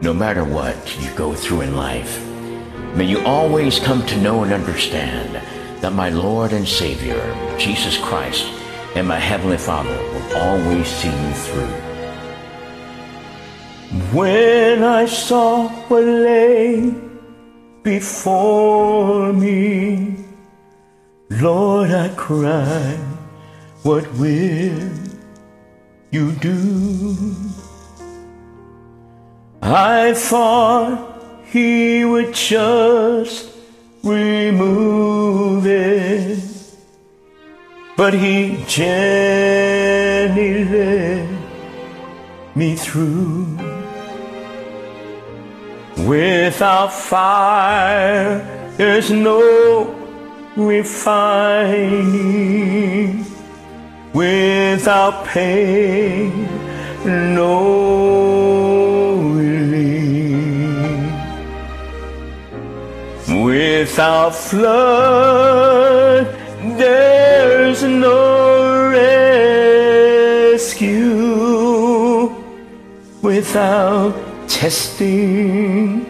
no matter what you go through in life, may you always come to know and understand that my Lord and Savior, Jesus Christ, and my Heavenly Father will always see you through. When I saw what lay before me, Lord, I cried, what will you do? I thought he would just remove it, but he gently led me through. Without fire, there's no refining. Without pain, no Without flood, there's no rescue. Without testing,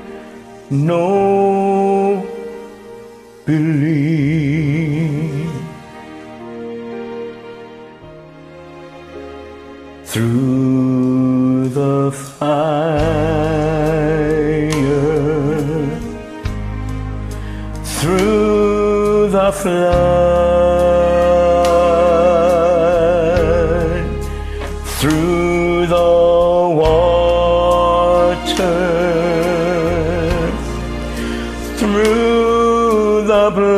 no belief. Through the fire, flood, through the water, through the blood,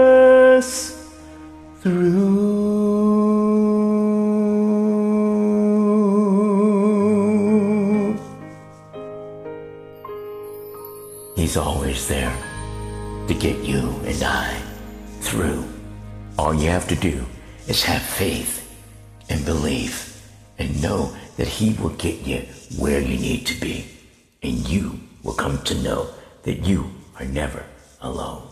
us through. He's always there to get you and I through. All you have to do is have faith and believe and know that He will get you where you need to be. And you will come to know that you are never alone.